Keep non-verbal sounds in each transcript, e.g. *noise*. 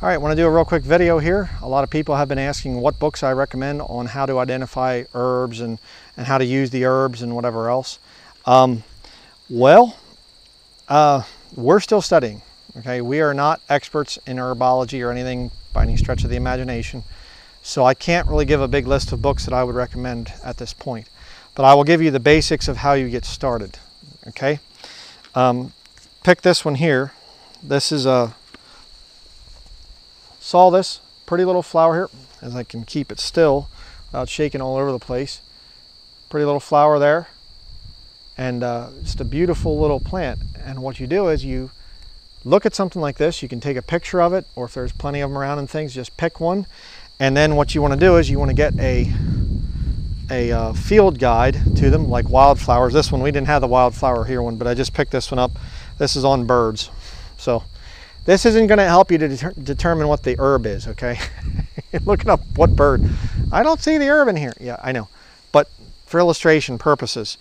All right, want to do a real quick video here. A lot of people have been asking what books I recommend on how to identify herbs and, and how to use the herbs and whatever else. Um, well, uh, we're still studying, okay? We are not experts in herbology or anything by any stretch of the imagination. So I can't really give a big list of books that I would recommend at this point. But I will give you the basics of how you get started, okay? Um, pick this one here. This is a Saw this pretty little flower here, as I can keep it still without shaking all over the place. Pretty little flower there. And uh, just a beautiful little plant. And what you do is you look at something like this, you can take a picture of it, or if there's plenty of them around and things, just pick one. And then what you want to do is you want to get a a uh, field guide to them like wildflowers. This one, we didn't have the wildflower here one, but I just picked this one up. This is on birds. So this isn't going to help you to deter determine what the herb is, okay? *laughs* Looking up what bird. I don't see the herb in here. Yeah, I know. But for illustration purposes,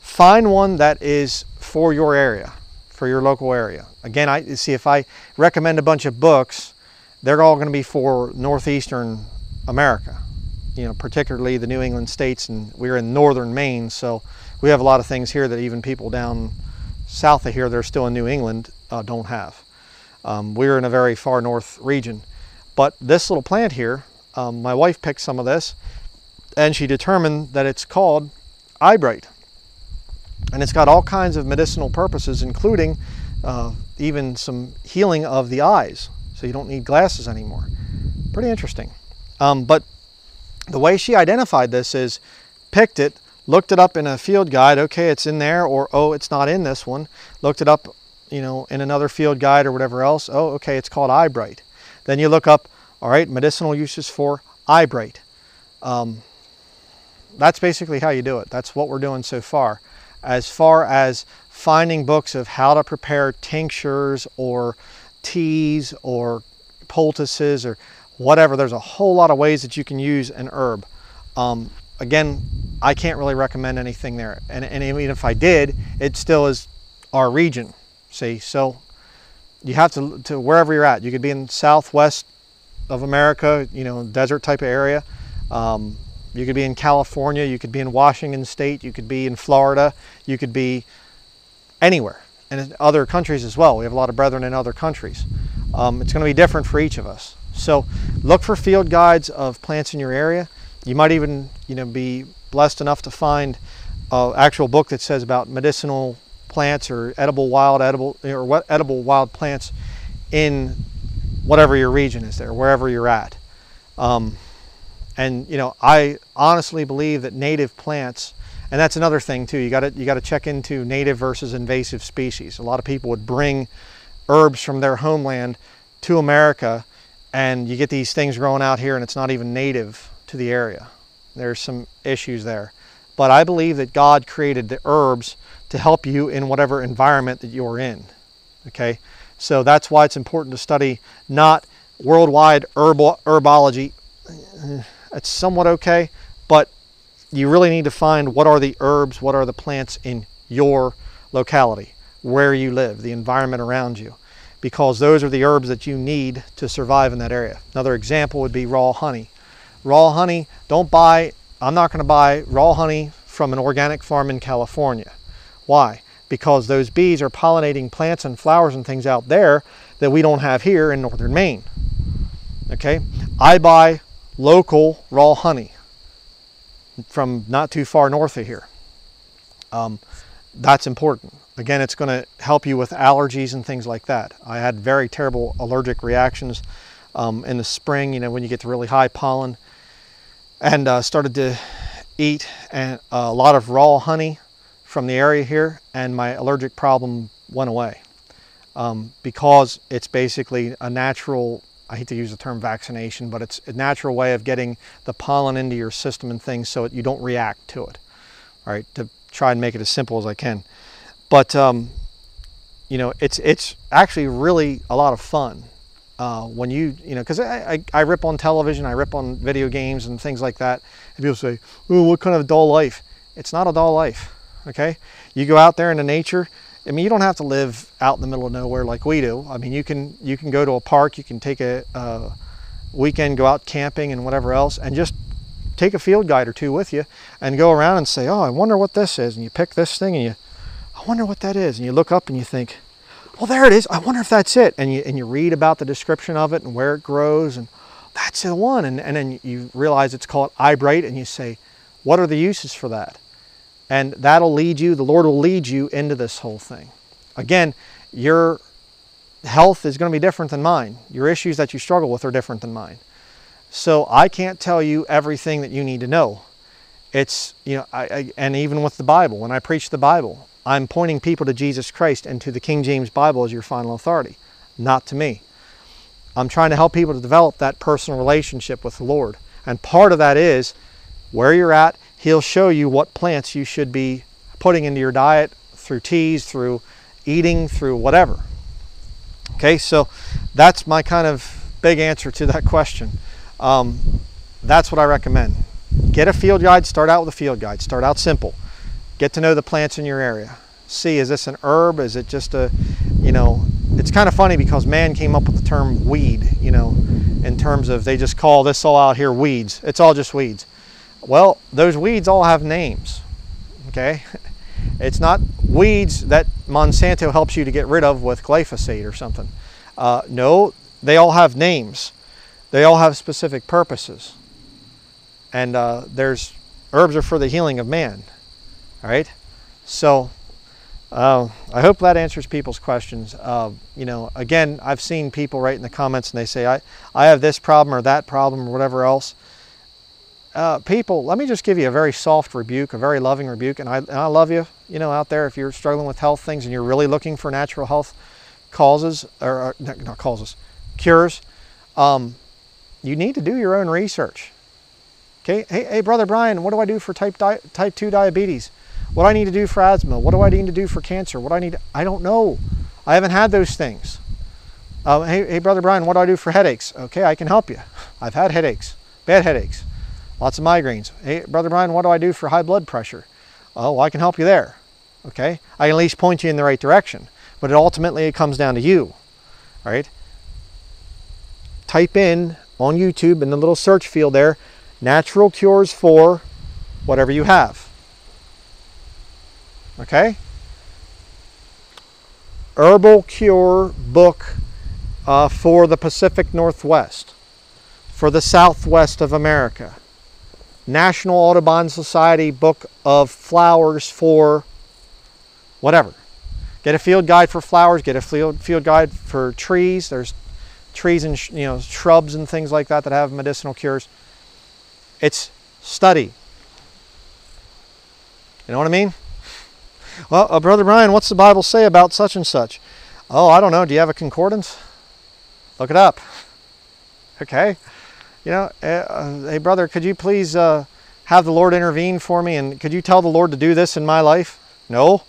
find one that is for your area, for your local area. Again, I see if I recommend a bunch of books, they're all going to be for northeastern America, you know, particularly the New England states, and we're in northern Maine, so we have a lot of things here that even people down south of here that are still in New England uh, don't have. Um, we're in a very far north region. But this little plant here, um, my wife picked some of this and she determined that it's called eyebright. And it's got all kinds of medicinal purposes, including uh, even some healing of the eyes. So you don't need glasses anymore. Pretty interesting. Um, but the way she identified this is picked it, looked it up in a field guide. Okay, it's in there, or oh, it's not in this one. Looked it up you know, in another field guide or whatever else, oh, okay, it's called eyebright. Then you look up, all right, medicinal uses for eyebright. Um, that's basically how you do it. That's what we're doing so far. As far as finding books of how to prepare tinctures or teas or poultices or whatever, there's a whole lot of ways that you can use an herb. Um, again, I can't really recommend anything there. And, and even if I did, it still is our region. See, so you have to, to wherever you're at. You could be in southwest of America, you know, desert type of area. Um, you could be in California. You could be in Washington State. You could be in Florida. You could be anywhere, and in other countries as well. We have a lot of brethren in other countries. Um, it's going to be different for each of us. So look for field guides of plants in your area. You might even, you know, be blessed enough to find an actual book that says about medicinal plants or edible wild edible or what edible wild plants in whatever your region is there, wherever you're at. Um, and you know, I honestly believe that native plants, and that's another thing too. You got to you got to check into native versus invasive species. A lot of people would bring herbs from their homeland to America, and you get these things growing out here, and it's not even native to the area. There's some issues there. But I believe that God created the herbs to help you in whatever environment that you're in. Okay, so that's why it's important to study not worldwide herbal, herbology. Uh, it's somewhat okay, but you really need to find what are the herbs, what are the plants in your locality, where you live, the environment around you, because those are the herbs that you need to survive in that area. Another example would be raw honey. Raw honey, don't buy, I'm not going to buy raw honey from an organic farm in California. Why? Because those bees are pollinating plants and flowers and things out there that we don't have here in northern Maine. Okay? I buy local raw honey from not too far north of here. Um, that's important. Again, it's going to help you with allergies and things like that. I had very terrible allergic reactions um, in the spring, you know, when you get to really high pollen, and uh, started to eat and, a lot of raw honey from the area here and my allergic problem went away um, because it's basically a natural I hate to use the term vaccination, but it's a natural way of getting the pollen into your system and things so that you don't react to it. All right, to try and make it as simple as I can. But um, you know, it's it's actually really a lot of fun uh, when you you know because I, I, I rip on television, I rip on video games and things like that, and people say, "Oh, what kind of dull life?" It's not a dull life okay? You go out there into nature I mean, you don't have to live out in the middle of nowhere like we do. I mean, you can you can go to a park, you can take a, a weekend, go out camping and whatever else, and just take a field guide or two with you and go around and say, "Oh, I wonder what this is," and you pick this thing and you, "I wonder what that is," and you look up and you think, "Well, there it is. I wonder if that's it," and you and you read about the description of it and where it grows and that's the one, and and then you realize it's called eyebright, and you say, "What are the uses for that?" And that'll lead you, the Lord will lead you into this whole thing. Again, your health is going to be different than mine. Your issues that you struggle with are different than mine. So I can't tell you everything that you need to know. It's, you know, I, I, and even with the Bible, when I preach the Bible, I'm pointing people to Jesus Christ and to the King James Bible as your final authority, not to me. I'm trying to help people to develop that personal relationship with the Lord. And part of that is where you're at he'll show you what plants you should be putting into your diet through teas, through eating, through whatever. Okay, so that's my kind of big answer to that question. Um, that's what I recommend. Get a field guide, start out with a field guide. Start out simple. Get to know the plants in your area. See, is this an herb? Is it just a, you know, it's kind of funny because man came up with the term weed, you know, in terms of they just call this all out here weeds. It's all just weeds. Well, those weeds all have names, okay? *laughs* It's not weeds that Monsanto helps you to get rid of with glyphosate or something. Uh, no, they all have names. They all have specific purposes. And uh, there's herbs are for the healing of man, all right? So uh, I hope that answers people's questions. Uh, you know, again, I've seen people write in the comments and they say, I, I have this problem or that problem or whatever else uh, people, let me just give you a very soft rebuke, a very loving rebuke. And I, and I love you, you know, out there, if you're struggling with health things and you're really looking for natural health causes, or, not causes, cures, um, you need to do your own research. Okay, hey, hey, brother Bryan, what do I do for type type two diabetes? What do I need to do for asthma? What do I need to do for cancer? What do I need? To, I don't know. I haven't had those things. Uh, hey, hey, brother Bryan, what do I do for headaches? Okay, I can help you. I've had headaches, bad headaches. Lots of migraines. Hey, Brother Bryan, what do I do for high blood pressure? Oh, well, I can help you there. Okay? I can at least point you in the right direction. But it ultimately it comes down to you. Right? Type in on YouTube in the little search field there, natural cures for whatever you have. Okay? Herbal cure book uh, for the Pacific Northwest, for the Southwest of America National Audubon Society book of flowers for whatever. Get a field guide for flowers, get a field, field guide for trees. There's trees and you know shrubs and things like that that have medicinal cures. It's study. You know what I mean? Well, uh, Brother Bryan, what's the Bible say about such and such? Oh, I don't know. Do you have a concordance? Look it up. Okay you know, uh, uh, hey brother, could you please uh, have the Lord intervene for me and could you tell the Lord to do this in my life? No.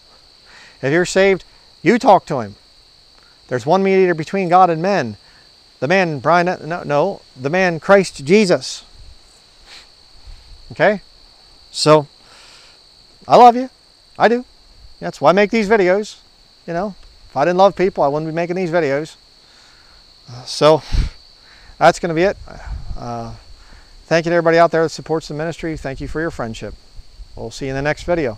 If you're saved, you talk to him. There's one mediator between God and men. The man, Bryan, no, no, the man, Christ Jesus. Okay? So, I love you. I do. That's why I make these videos. You know, if I didn't love people, I wouldn't be making these videos. So, that's going to be it. Uh, thank you to everybody out there that supports the ministry. Thank you for your friendship. We'll see you in the next video.